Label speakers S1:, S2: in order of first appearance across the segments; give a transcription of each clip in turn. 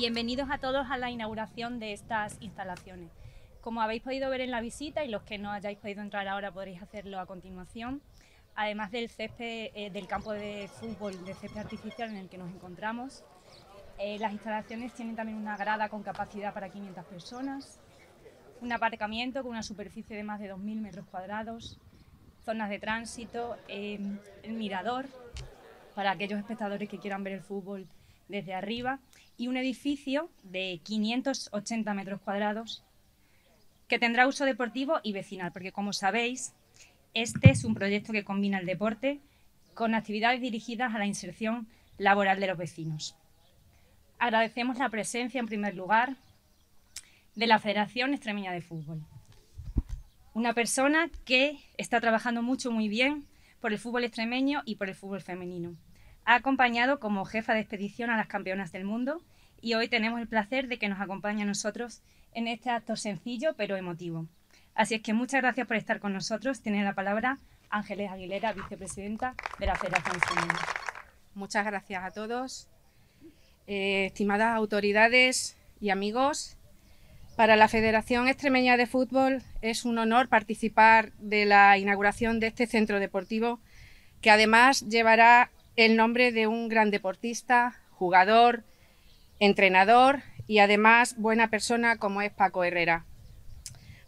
S1: Bienvenidos a todos a la inauguración de estas instalaciones. Como habéis podido ver en la visita y los que no hayáis podido entrar ahora podréis hacerlo a continuación, además del césped eh, del campo de fútbol de césped artificial en el que nos encontramos, eh, las instalaciones tienen también una grada con capacidad para 500 personas, un aparcamiento con una superficie de más de 2.000 metros cuadrados, zonas de tránsito, eh, el mirador para aquellos espectadores que quieran ver el fútbol desde arriba y un edificio de 580 metros cuadrados que tendrá uso deportivo y vecinal, porque como sabéis, este es un proyecto que combina el deporte con actividades dirigidas a la inserción laboral de los vecinos. Agradecemos la presencia, en primer lugar, de la Federación Extremeña de Fútbol. Una persona que está trabajando mucho, muy bien por el fútbol extremeño y por el fútbol femenino. Ha acompañado como jefa de expedición a las campeonas del mundo y hoy tenemos el placer de que nos acompañe a nosotros en este acto sencillo pero emotivo. Así es que muchas gracias por estar con nosotros. Tiene la palabra Ángeles Aguilera, vicepresidenta de la Federación Extremeña.
S2: Muchas gracias a todos. Eh, estimadas autoridades y amigos, para la Federación Extremeña de Fútbol es un honor participar de la inauguración de este centro deportivo que además llevará el nombre de un gran deportista, jugador, entrenador y además buena persona como es Paco Herrera.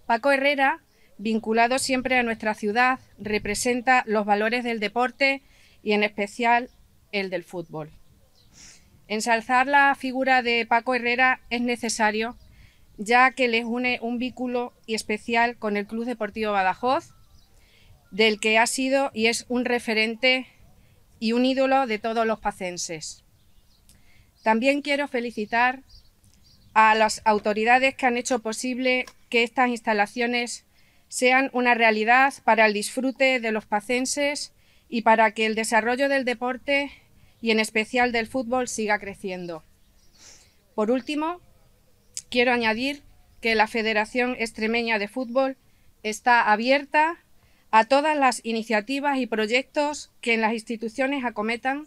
S2: Paco Herrera, vinculado siempre a nuestra ciudad, representa los valores del deporte y en especial el del fútbol. Ensalzar la figura de Paco Herrera es necesario ya que les une un vínculo y especial con el Club Deportivo Badajoz, del que ha sido y es un referente y un ídolo de todos los pacenses. También quiero felicitar a las autoridades que han hecho posible que estas instalaciones sean una realidad para el disfrute de los pacenses y para que el desarrollo del deporte y en especial del fútbol siga creciendo. Por último, quiero añadir que la Federación Extremeña de Fútbol está abierta a todas las iniciativas y proyectos que en las instituciones acometan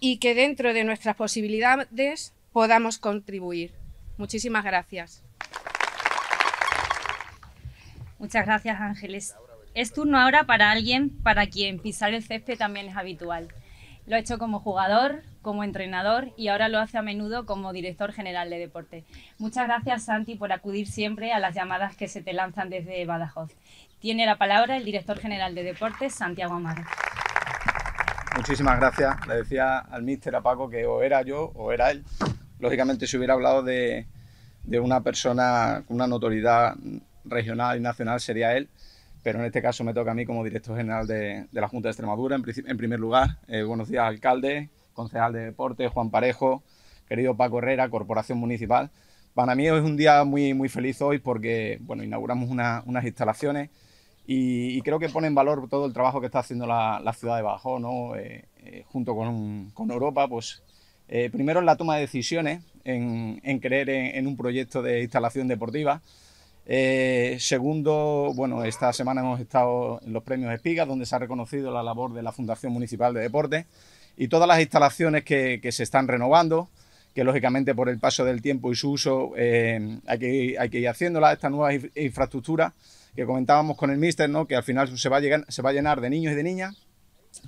S2: y que dentro de nuestras posibilidades podamos contribuir. Muchísimas gracias.
S1: Muchas gracias, Ángeles. Es turno ahora para alguien para quien pisar el césped también es habitual. Lo ha hecho como jugador, como entrenador y ahora lo hace a menudo como director general de deporte. Muchas gracias, Santi, por acudir siempre a las llamadas que se te lanzan desde Badajoz. Tiene la palabra el director general de deportes, Santiago Amaro.
S3: Muchísimas gracias. Le decía al míster, a Paco, que o era yo o era él. Lógicamente, si hubiera hablado de, de una persona con una notoriedad regional y nacional, sería él pero en este caso me toca a mí como director general de, la Junta de Extremadura, en, primer lugar. Eh, buenos días, alcalde, concejal de deporte, Juan Parejo, querido Paco Herrera, Corporación Municipal. Para mí es un día muy, muy feliz hoy porque bueno, inauguramos unas instalaciones y, creo que pone en valor todo el trabajo que está haciendo la, ciudad de Badajoz, ¿no? Eh, eh, junto con, con, Europa, pues primero en la toma de decisiones, en, creer en un proyecto de instalación deportiva, eh, segundo, bueno, esta semana hemos estado en los premios Espiga, donde se ha reconocido la labor de la Fundación Municipal de Deportes y todas las instalaciones que, se están renovando, que lógicamente por el paso del tiempo y su uso eh, hay, que, hay que ir haciéndolas, estas nuevas infraestructuras que comentábamos con el míster, ¿no? que al final se va, a llenar de niños y de niñas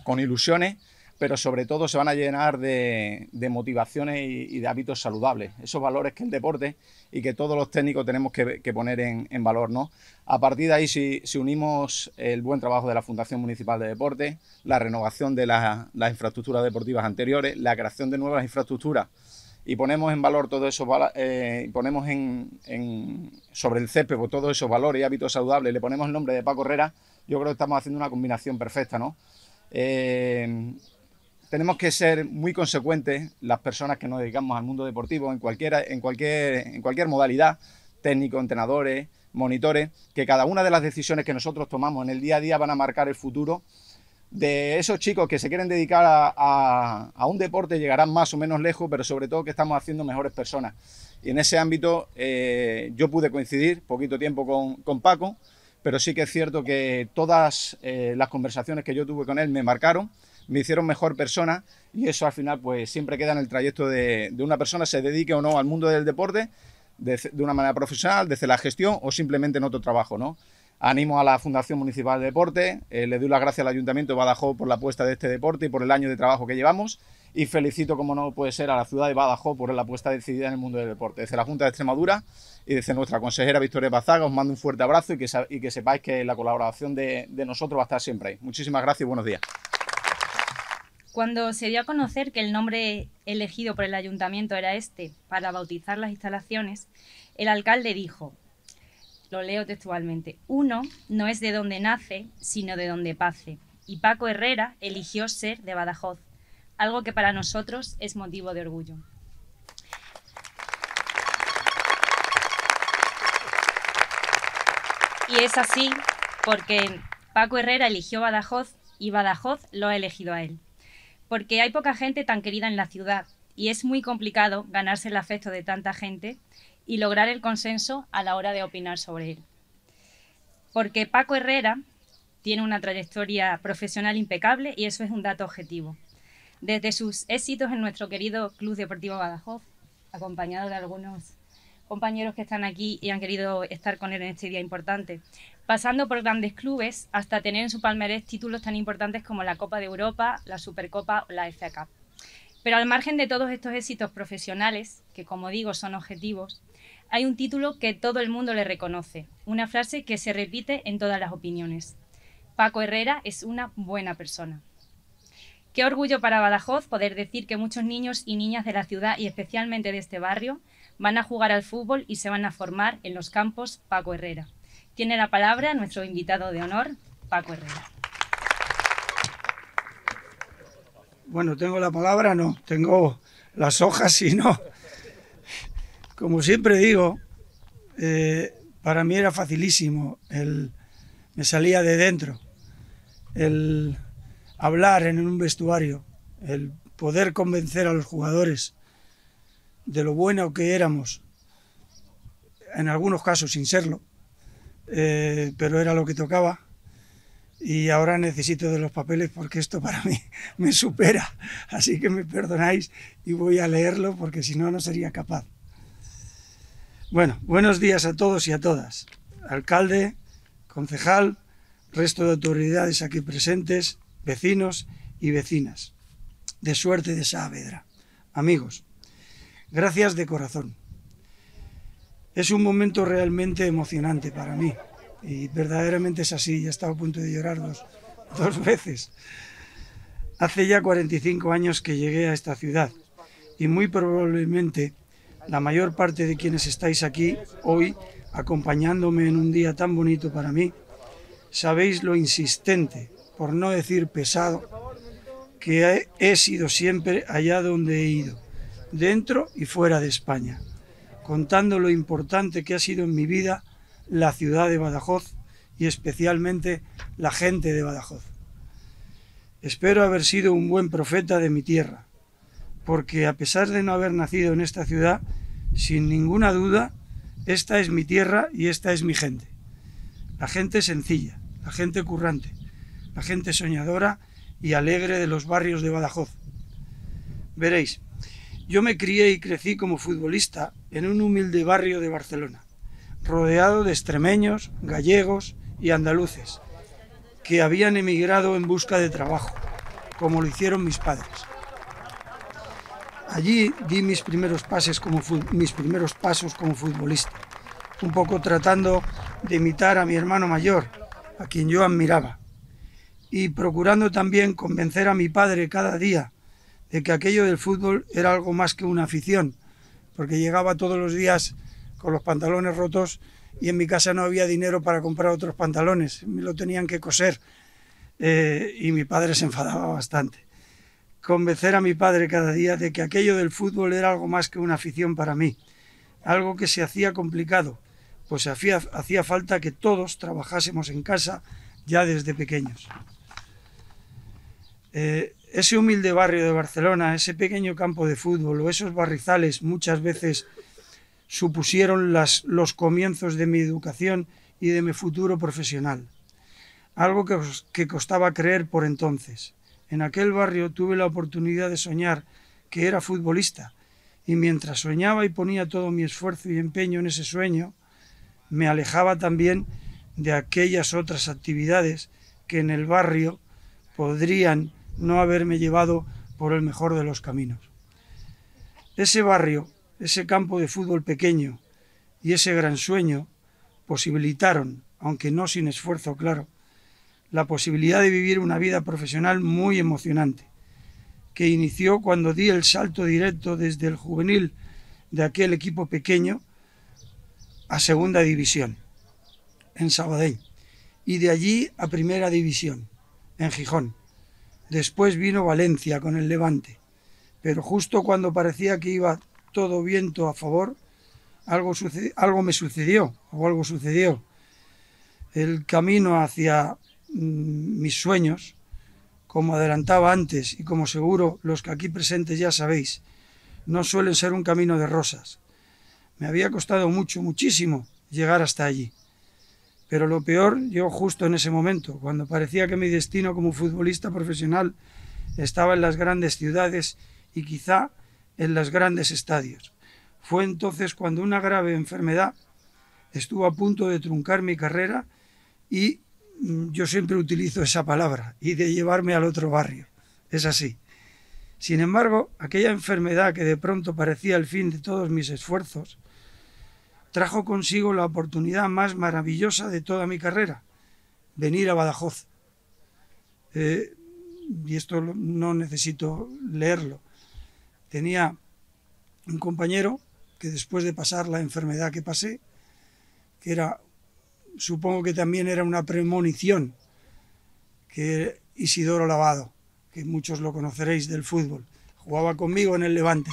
S3: con ilusiones pero sobre todo se van a llenar de, motivaciones y, de hábitos saludables, esos valores que el deporte y que todos los técnicos tenemos que, poner en, valor. ¿no? A partir de ahí, si, unimos el buen trabajo de la Fundación Municipal de Deportes, la renovación de las infraestructuras deportivas anteriores, la creación de nuevas infraestructuras y ponemos en valor todo eso, eh, ponemos en, sobre el césped pues, todos esos valores y hábitos saludables, le ponemos el nombre de Paco Herrera, yo creo que estamos haciendo una combinación perfecta, ¿no? Eh, tenemos que ser muy consecuentes las personas que nos dedicamos al mundo deportivo en cualquier, en cualquier, en cualquier modalidad, técnicos, entrenadores, monitores, que cada una de las decisiones que nosotros tomamos en el día a día van a marcar el futuro de esos chicos que se quieren dedicar a, un deporte, llegarán más o menos lejos, pero sobre todo que estamos haciendo mejores personas. Y en ese ámbito eh, yo pude coincidir poquito tiempo con, Paco, pero sí que es cierto que todas eh, las conversaciones que yo tuve con él me marcaron me hicieron mejor persona y eso al final pues siempre queda en el trayecto de, una persona, se dedique o no al mundo del deporte de, una manera profesional, desde la gestión o simplemente en otro trabajo, ¿no? Animo a la Fundación Municipal de Deporte, eh, le doy las gracias al Ayuntamiento de Badajoz por la apuesta de este deporte y por el año de trabajo que llevamos y felicito, como no puede ser, a la ciudad de Badajoz por la apuesta decidida en el mundo del deporte. Desde la Junta de Extremadura y desde nuestra consejera Victoria Bazaga os mando un fuerte abrazo y que, y que sepáis que la colaboración de, de nosotros va a estar siempre ahí. Muchísimas gracias y buenos días.
S1: Cuando se dio a conocer que el nombre elegido por el ayuntamiento era este para bautizar las instalaciones, el alcalde dijo, lo leo textualmente, uno no es de donde nace, sino de donde pase. Y Paco Herrera eligió ser de Badajoz, algo que para nosotros es motivo de orgullo. Y es así porque Paco Herrera eligió Badajoz y Badajoz lo ha elegido a él. Porque hay poca gente tan querida en la ciudad y es muy complicado ganarse el afecto de tanta gente y lograr el consenso a la hora de opinar sobre él. Porque Paco Herrera tiene una trayectoria profesional impecable y eso es un dato objetivo. Desde sus éxitos en nuestro querido Club Deportivo Badajoz, acompañado de algunos compañeros que están aquí y han querido estar con él en este día importante, pasando por grandes clubes hasta tener en su palmarés títulos tan importantes como la Copa de Europa, la Supercopa o la FA Cup. Pero al margen de todos estos éxitos profesionales, que como digo son objetivos, hay un título que todo el mundo le reconoce, una frase que se repite en todas las opiniones. Paco Herrera es una buena persona. Qué orgullo para Badajoz poder decir que muchos niños y niñas de la ciudad y especialmente de este barrio van a jugar al fútbol y se van a formar en los campos Paco Herrera. Tiene la palabra nuestro invitado de honor, Paco Herrera.
S4: Bueno, tengo la palabra, no, tengo las hojas y no. Como siempre digo, eh, para mí era facilísimo, el, me salía de dentro, el hablar en un vestuario, el poder convencer a los jugadores de lo bueno que éramos, en algunos casos sin serlo, eh, pero era lo que tocaba y ahora necesito de los papeles porque esto para mí me supera, así que me perdonáis y voy a leerlo porque si no no sería capaz. Bueno, buenos días a todos y a todas. Alcalde, concejal, resto de autoridades aquí presentes, vecinos y vecinas. De suerte de Saavedra. Amigos, gracias de corazón. Es un momento realmente emocionante para mí. Y verdaderamente es así. Ya he estado a punto de llorar dos, dos veces. Hace ya 45 años que llegué a esta ciudad y muy probablemente la mayor parte de quienes estáis aquí hoy acompañándome en un día tan bonito para mí, sabéis lo insistente, por no decir pesado, que he, sido siempre allá donde he ido, dentro y fuera de España, contando lo importante que ha sido en mi vida la ciudad de Badajoz y especialmente la gente de Badajoz. Espero haber sido un buen profeta de mi tierra, porque a pesar de no haber nacido en esta ciudad, sin ninguna duda, esta es mi tierra y esta es mi gente. La gente sencilla, la gente currante, la gente soñadora y alegre de los barrios de Badajoz. Veréis, yo me crié y crecí como futbolista en un humilde barrio de Barcelona, rodeado de extremeños, gallegos y andaluces, que habían emigrado en busca de trabajo, como lo hicieron mis padres. Allí di mis primeros, pases como, mis primeros pasos como futbolista, un poco tratando de imitar a mi hermano mayor, a quien yo admiraba, y procurando también convencer a mi padre cada día de que aquello del fútbol era algo más que una afición, porque llegaba todos los días con los pantalones rotos y en mi casa no había dinero para comprar otros pantalones, me lo tenían que coser eh, y mi padre se enfadaba bastante convencer a mi padre cada día de que aquello del fútbol era algo más que una afición para mí, algo que se hacía complicado, pues hacía, falta que todos trabajásemos en casa ya desde pequeños. Eh, ese humilde barrio de Barcelona, ese pequeño campo de fútbol o esos barrizales muchas veces supusieron los comienzos de mi educación y de mi futuro profesional. Algo que costaba creer por entonces En aquel barrio tuve la oportunidad de soñar que era futbolista y mientras soñaba y ponía todo mi esfuerzo y empeño en ese sueño, me alejaba también de aquellas otras actividades que en el barrio podrían no haberme llevado por el mejor de los caminos. Ese barrio, ese campo de fútbol pequeño y ese gran sueño posibilitaron, aunque no sin esfuerzo, claro, la posibilidad de vivir una vida profesional muy emocionante, que inició cuando di el salto directo desde el juvenil de aquel equipo pequeño a segunda división, en Sabadell, y de allí a primera división, en Gijón. Después vino Valencia con el Levante, pero justo cuando parecía que iba todo viento a favor, algo, algo me sucedió, o algo sucedió. El camino hacia mis sueños, como adelantaba antes y como seguro los que aquí presentes ya sabéis, no suelen ser un camino de rosas. Me había costado mucho, muchísimo llegar hasta allí. Pero lo peor llegó justo en ese momento, cuando parecía que mi destino como futbolista profesional estaba en las grandes ciudades y quizá en los grandes estadios. Fue entonces cuando una grave enfermedad estuvo a punto de truncar mi carrera y Mm, yo siempre utilizo esa palabra, y de llevarme al otro barrio. Es así. Sin embargo, aquella enfermedad que de pronto parecía el fin de todos mis esfuerzos, trajo consigo la oportunidad más maravillosa de toda mi carrera, venir a Badajoz. Eh, y esto no necesito leerlo. Tenía un compañero que después de pasar la enfermedad que pasé, que era supongo que también era una premonición, que Isidoro Lavado, que muchos lo conoceréis del fútbol, jugaba conmigo en el Levante.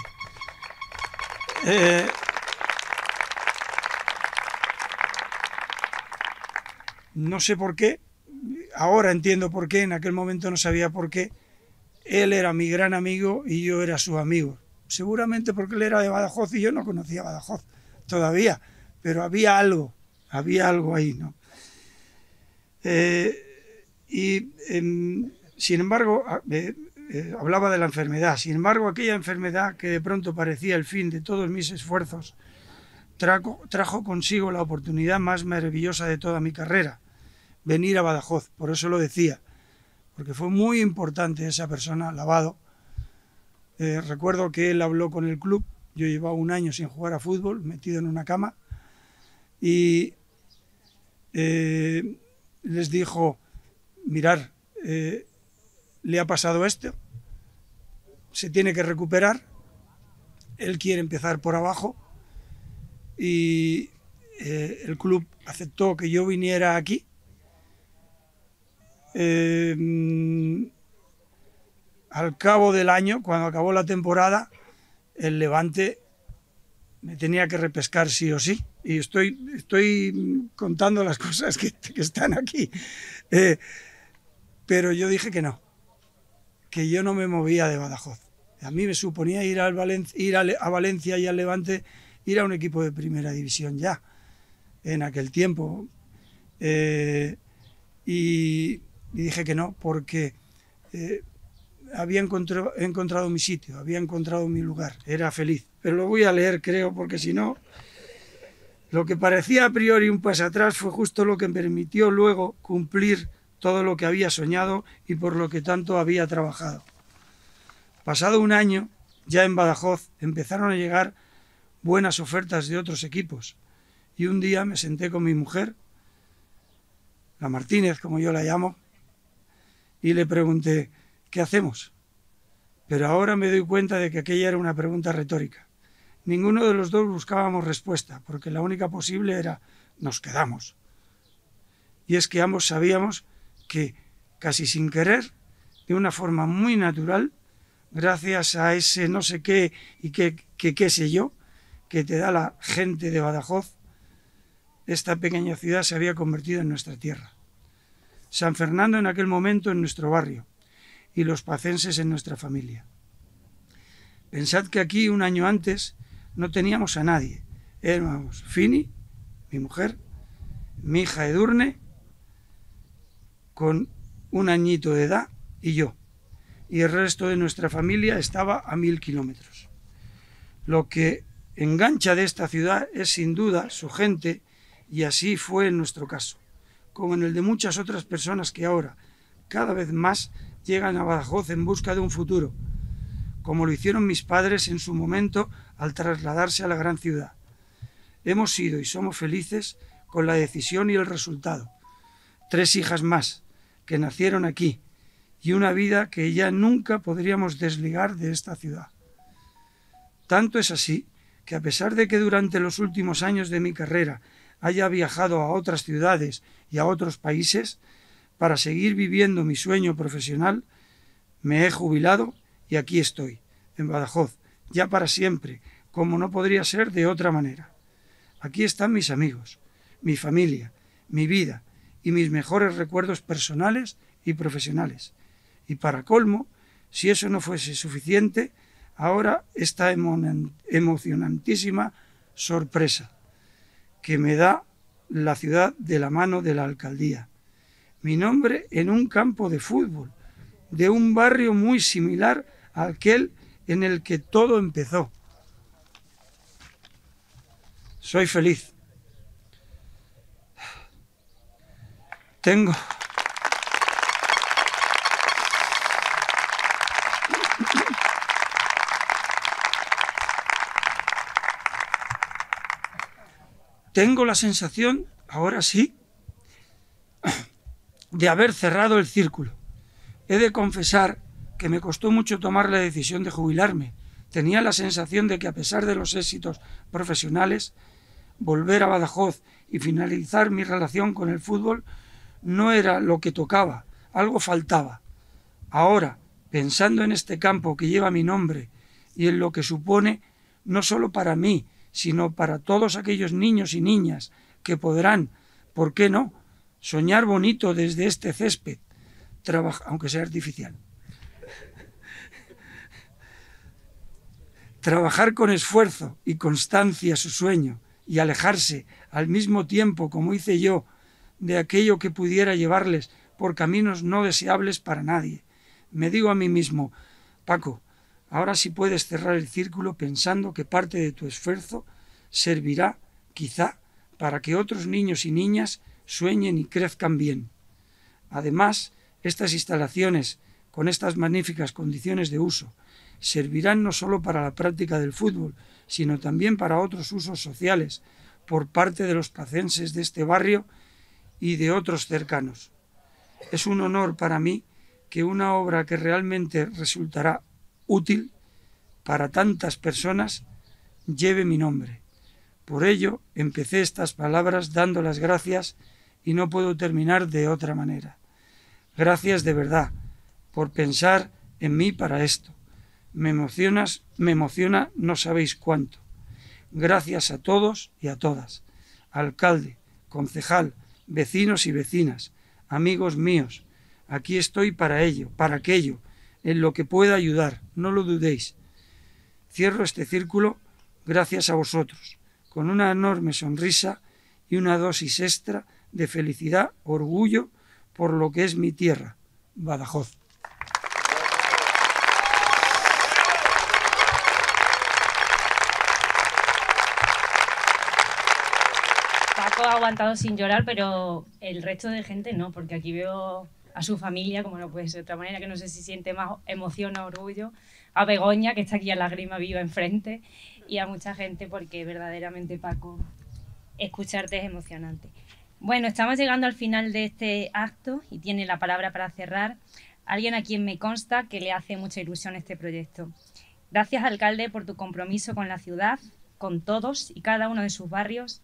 S4: Eh, no sé por qué, ahora entiendo por qué, en aquel momento no sabía por qué, él era mi gran amigo y yo era su amigo. Seguramente porque él era de Badajoz y yo no conocía Badajoz todavía, pero había algo había algo ahí, ¿no? Eh, y em, sin embargo, eh, eh, hablaba de la enfermedad, sin embargo, aquella enfermedad que de pronto parecía el fin de todos mis esfuerzos, trajo, trajo consigo la oportunidad más maravillosa de toda mi carrera, venir a Badajoz, por eso lo decía, porque fue muy importante esa persona, Lavado. recuerdo que él habló con el club, yo llevaba un año sin jugar a fútbol, metido en una cama, y eh, les dijo, mirar, eh, le ha pasado esto, se tiene que recuperar, él quiere empezar por abajo y eh, el club aceptó que yo viniera aquí. al cabo del año, cuando acabó la temporada, el Levante me tenía que repescar sí o sí. Y estoy, estoy contando las cosas que, están aquí. Eh, pero yo dije que no, que yo no me movía de Badajoz. A mí me suponía ir, al ir a, Valencia y al Levante, ir a un equipo de primera división ya, en aquel tiempo. Eh, y, dije que no, porque eh, había encontrado mi sitio, había encontrado mi lugar, era feliz pero lo voy a leer creo, porque si no, lo que parecía a priori un paso atrás fue justo lo que me permitió luego cumplir todo lo que había soñado y por lo que tanto había trabajado. Pasado un año, ya en Badajoz, empezaron a llegar buenas ofertas de otros equipos y un día me senté con mi mujer, la Martínez, como yo la llamo, y le pregunté, ¿qué hacemos? Pero ahora me doy cuenta de que aquella era una pregunta retórica. Ninguno de los dos buscábamos respuesta, porque la única posible era nos quedamos. Y es que ambos sabíamos que, casi sin querer, de una forma muy natural, gracias a ese no sé qué y qué, qué sé yo, que te da la gente de Badajoz, esta pequeña ciudad se había convertido en nuestra tierra. San Fernando en aquel momento en nuestro barrio y los pacenses en nuestra familia. Pensad que aquí un año antes no teníamos a nadie. Éramos Fini, mi mujer, mi hija Edurne, con un añito de edad y yo. y el resto de nuestra familia estaba a mil kilómetros. Lo que engancha de esta ciudad es sin duda su gente y así fue en nuestro caso, como en el de muchas otras personas que ahora, cada vez más, llegan a Badajoz en busca de un futuro, como lo hicieron mis padres en su momento al trasladarse a la gran ciudad. Hemos sido y somos felices con la decisión y el resultado. Tres hijas más, que nacieron aquí, y una vida que ya nunca podríamos desligar de esta ciudad. Tanto es así que a pesar de que durante los últimos años de mi carrera haya viajado a otras ciudades y a otros países, para seguir viviendo mi sueño profesional, me he jubilado y aquí estoy, en Badajoz, ya para siempre, como no podría ser de otra manera. Aquí están mis amigos, mi familia, mi vida y mis mejores recuerdos personales y profesionales. Y para colmo, si eso no fuese suficiente, ahora esta emocionantísima sorpresa que me da la ciudad de la mano de la alcaldía. Mi nombre en un campo de fútbol, de un barrio muy similar a aquel en el que todo empezó. Soy feliz. Tengo... Tengo la sensación, ahora sí, de haber cerrado el círculo. He de confesar que me costó mucho tomar la decisión de jubilarme. Tenía la sensación de que a pesar de los éxitos profesionales, volver a Badajoz y finalizar mi relación con el fútbol no era lo que tocaba, algo faltaba. Ahora, pensando en este campo que lleva mi nombre y en lo que supone no solo para mí, sino para todos aquellos niños y niñas que podrán, ¿por qué no?, soñar bonito desde este césped, aunque sea artificial. Trabajar con esfuerzo y constancia su sueño y alejarse al mismo tiempo, como hice yo, de aquello que pudiera llevarles por caminos no deseables para nadie. Me digo a mí mismo, Paco, ahora sí puedes cerrar el círculo pensando que parte de tu esfuerzo servirá, quizá, para que otros niños y niñas sueñen y crezcan bien. Además, estas instalaciones, con estas magníficas condiciones de uso, servirán no solo para la práctica del fútbol, sino también para otros usos sociales por parte de los placenses de este barrio y de otros cercanos. Es un honor para mí que una obra que realmente resultará útil para tantas personas lleve mi nombre. Por ello empecé estas palabras dando las gracias y no puedo terminar de otra manera. Gracias de verdad por pensar en mí para esto. Me emocionas, me emociona no sabéis cuánto. Gracias a todos y a todas. Alcalde, concejal, vecinos y vecinas, amigos míos, aquí estoy para ello, para aquello, en lo que pueda ayudar, no lo dudéis. Cierro este círculo gracias a vosotros, con una enorme sonrisa y una dosis extra de felicidad, orgullo por lo que es mi tierra, Badajoz.
S1: ha aguantado sin llorar, pero el resto de gente no, porque aquí veo a su familia, como no puede ser de otra manera, que no sé si siente más emoción o orgullo, a Begoña, que está aquí a lágrima viva enfrente, y a mucha gente, porque verdaderamente, Paco, escucharte es emocionante. Bueno, estamos llegando al final de este acto y tiene la palabra para cerrar alguien a quien me consta que le hace mucha ilusión este proyecto. Gracias, alcalde, por tu compromiso con la ciudad, con todos y cada uno de sus barrios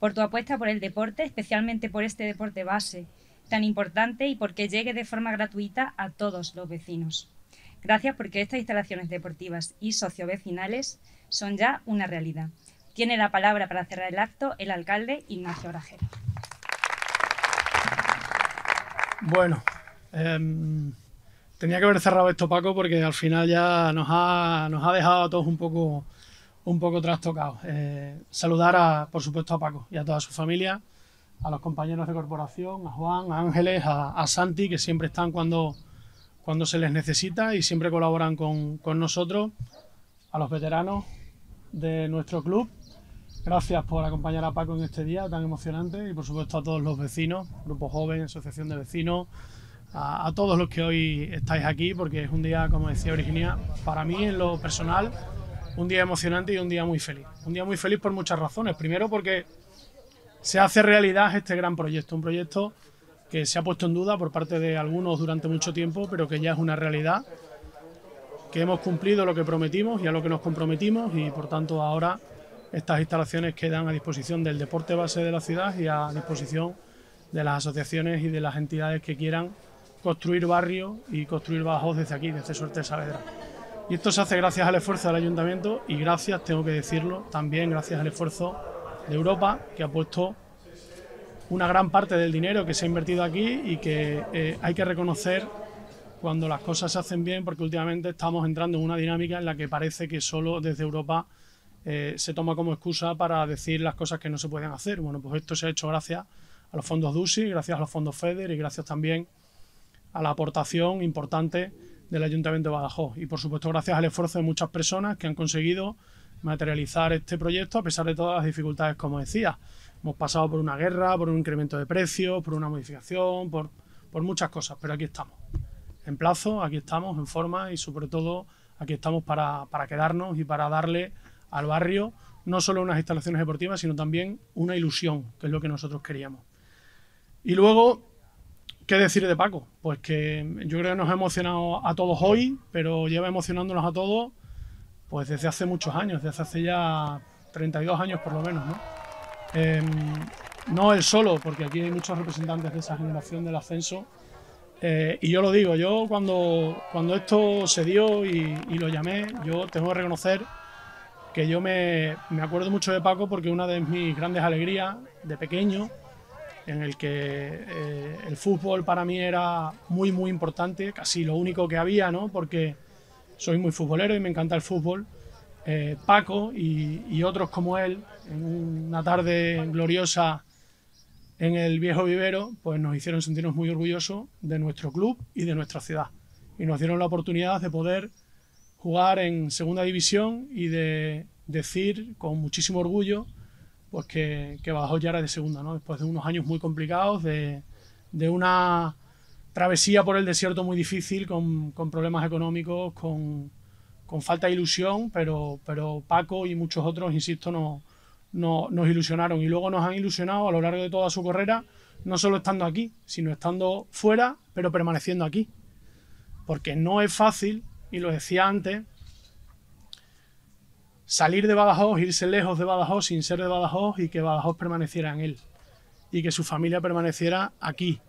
S1: por tu apuesta por el deporte, especialmente por este deporte base tan importante y porque llegue de forma gratuita a todos los vecinos. Gracias porque estas instalaciones deportivas y sociovecinales son ya una realidad. Tiene la palabra para cerrar el acto el alcalde Ignacio Orajera.
S5: Bueno, em, tenía que haber cerrado esto, Paco, porque al final ya nos ha, nos ha dejado a todos un poco un poco trastocado. Eh, saludar, a, por supuesto, a Paco y a toda su familia, a los compañeros de corporación, a Juan, a Ángeles, a, Santi, que siempre están cuando, cuando se les necesita y siempre colaboran con, con nosotros, a los veteranos de nuestro club. Gracias por acompañar a Paco en este día tan emocionante y por supuesto a todos los vecinos, Grupo Joven, Asociación de Vecinos, a, todos los que hoy estáis aquí porque es un día, como decía Virginia, para mí en lo personal, un día emocionante y un día muy feliz. Un día muy feliz por muchas razones. Primero porque se hace realidad este gran proyecto, un proyecto que se ha puesto en duda por parte de algunos durante mucho tiempo, pero que ya es una realidad, que hemos cumplido lo que prometimos y a lo que nos comprometimos y por tanto ahora estas instalaciones quedan a disposición del deporte base de la ciudad y a disposición de las asociaciones y de las entidades que quieran construir barrios y construir bajos desde aquí, desde Suerte Saavedra. Y esto se hace gracias al esfuerzo del ayuntamiento y gracias, tengo que decirlo, también gracias al esfuerzo de Europa, que ha puesto una gran parte del dinero que se ha invertido aquí y que eh, hay que reconocer cuando las cosas se hacen bien, porque últimamente estamos entrando en una dinámica en la que parece que solo desde Europa eh, se toma como excusa para decir las cosas que no se pueden hacer. Bueno, pues esto se ha hecho gracias a los fondos DUSI, gracias a los fondos FEDER y gracias también a la aportación importante del Ayuntamiento de Badajoz. Y por supuesto gracias al esfuerzo de muchas personas que han conseguido materializar este proyecto a pesar de todas las dificultades, como decía. Hemos pasado por una guerra, por un incremento de precios, por una modificación, por, muchas cosas, pero aquí estamos. En plazo, aquí estamos, en forma y sobre todo aquí estamos para, para quedarnos y para darle al barrio no solo unas instalaciones deportivas, sino también una ilusión, que es lo que nosotros queríamos. Y luego, ¿qué decir de Paco? Pues que yo creo que nos ha emocionado a todos hoy, pero lleva emocionándonos a todos pues desde hace muchos años, desde hace ya 32 años por lo menos, ¿no? Eh, no él solo, porque aquí hay muchos representantes de esa generación del ascenso. Eh, y yo lo digo, yo cuando, cuando esto se dio y, y, lo llamé, yo tengo que reconocer que yo me, me, acuerdo mucho de Paco porque una de mis grandes alegrías de pequeño, en el que eh, el fútbol para mí era muy, muy importante, casi lo único que había, ¿no? Porque soy muy futbolero y me encanta el fútbol. Eh, Paco y, y, otros como él, en una tarde gloriosa en el viejo vivero, pues nos hicieron sentirnos muy orgullosos de nuestro club y de nuestra ciudad. Y nos dieron la oportunidad de poder jugar en segunda división y de decir con muchísimo orgullo pues que, que Badajoz era de segunda, ¿no? después de unos años muy complicados, de, una travesía por el desierto muy difícil, con, problemas económicos, con, con, falta de ilusión, pero, pero Paco y muchos otros, insisto, no, no, nos ilusionaron y luego nos han ilusionado a lo largo de toda su carrera, no solo estando aquí, sino estando fuera, pero permaneciendo aquí. Porque no es fácil, y lo decía antes, salir de Badajoz, irse lejos de Badajoz sin ser de Badajoz y que Badajoz permaneciera en él y que su familia permaneciera aquí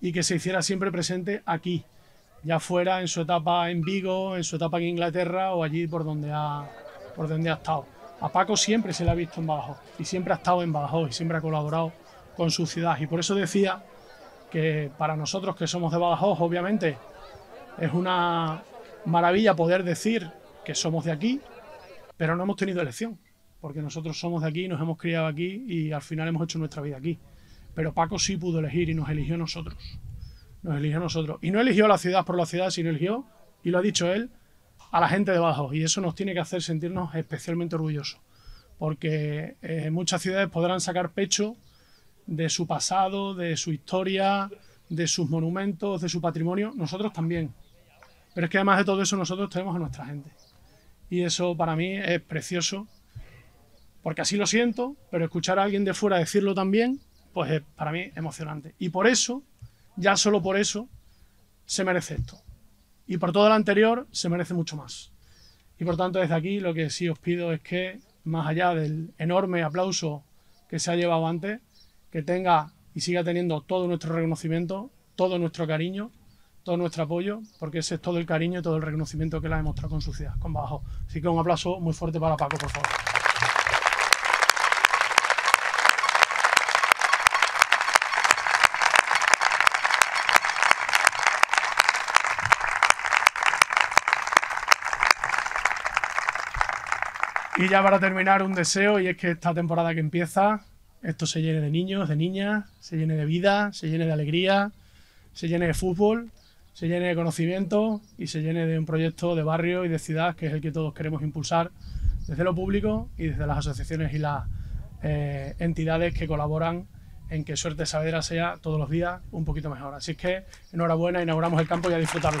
S5: y que se hiciera siempre presente aquí, ya fuera en su etapa en Vigo, en su etapa en Inglaterra o allí por donde ha, por donde ha estado. A Paco siempre se le ha visto en Badajoz y siempre ha estado en Badajoz y siempre ha colaborado con su ciudad. Y por eso decía que para nosotros que somos de Badajoz, obviamente, es una maravilla poder decir que somos de aquí, pero no hemos tenido elección, porque nosotros somos de aquí, nos hemos criado aquí y al final hemos hecho nuestra vida aquí. Pero Paco sí pudo elegir y nos eligió a nosotros. Nos eligió a nosotros. Y no eligió a la ciudad por la ciudad, sino eligió, y lo ha dicho él, a la gente de Badajoz. Y eso nos tiene que hacer sentirnos especialmente orgullosos. Porque eh, muchas ciudades podrán sacar pecho de su pasado, de su historia, de sus monumentos, de su patrimonio. Nosotros también. Pero es que además de todo eso nosotros tenemos a nuestra gente. Y eso para mí es precioso. Porque así lo siento, pero escuchar a alguien de fuera decirlo también pues es para mí emocionante. Y por eso, ya solo por eso, se merece esto. Y por todo lo anterior, se merece mucho más. Y por tanto, desde aquí lo que sí os pido es que, más allá del enorme aplauso que se ha llevado antes, que tenga y siga teniendo todo nuestro reconocimiento, todo nuestro cariño, todo nuestro apoyo, porque ese es todo el cariño y todo el reconocimiento que le ha demostrado con su ciudad, con Bajo. Así que un aplauso muy fuerte para Paco, por favor. Y ya para terminar, un deseo, y es que esta temporada que empieza, esto se llene de niños, de niñas, se llene de vida, se llene de alegría, se llene de fútbol se llene de conocimiento y se llene de un proyecto de barrio y de ciudad que es el que todos queremos impulsar desde lo público y desde las asociaciones y las eh, entidades que colaboran en que Suerte Saavedra sea todos los días un poquito mejor. Así es que enhorabuena, inauguramos el campo y a disfrutarlo.